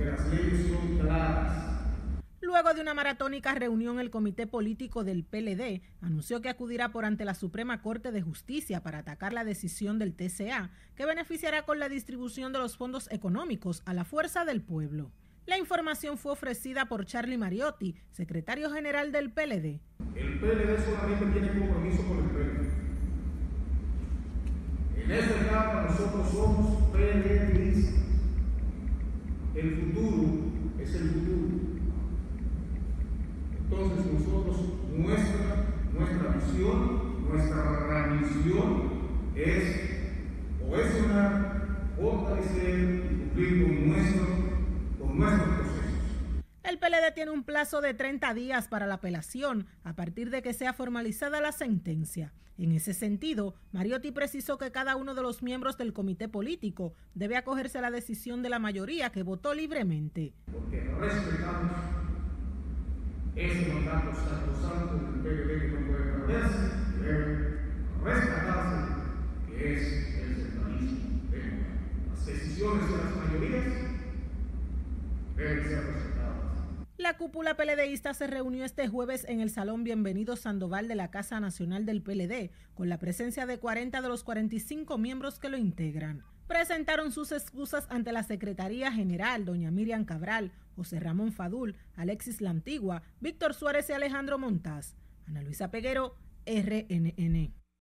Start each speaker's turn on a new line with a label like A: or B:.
A: porque las leyes son claras.
B: Luego de una maratónica reunión, el comité político del PLD anunció que acudirá por ante la Suprema Corte de Justicia para atacar la decisión del TCA, que beneficiará con la distribución de los fondos económicos a la fuerza del pueblo. La información fue ofrecida por Charlie Mariotti, secretario general del PLD.
A: El PLD solamente tiene compromiso con el PLD. En esta etapa nosotros somos PLDistas. Es el futuro. Entonces nosotros, nuestra, nuestra visión, nuestra misión es cohesionar, fortalecer y cumplir con, nuestro, con.
B: El PLD tiene un plazo de 30 días para la apelación a partir de que sea formalizada la sentencia. En ese sentido, Mariotti precisó que cada uno de los miembros del comité político debe acogerse a la decisión de la mayoría que votó libremente.
A: Porque respetamos ese mandato sacrosanto del PLD no puede perderse, debe rescatarse, que es el centralismo Las decisiones de las mayorías deben ser respetadas.
B: La cúpula PLDista se reunió este jueves en el Salón Bienvenido Sandoval de la Casa Nacional del PLD, con la presencia de 40 de los 45 miembros que lo integran. Presentaron sus excusas ante la Secretaría General, doña Miriam Cabral, José Ramón Fadul, Alexis La Antigua, Víctor Suárez y Alejandro Montaz. Ana Luisa Peguero, RNN.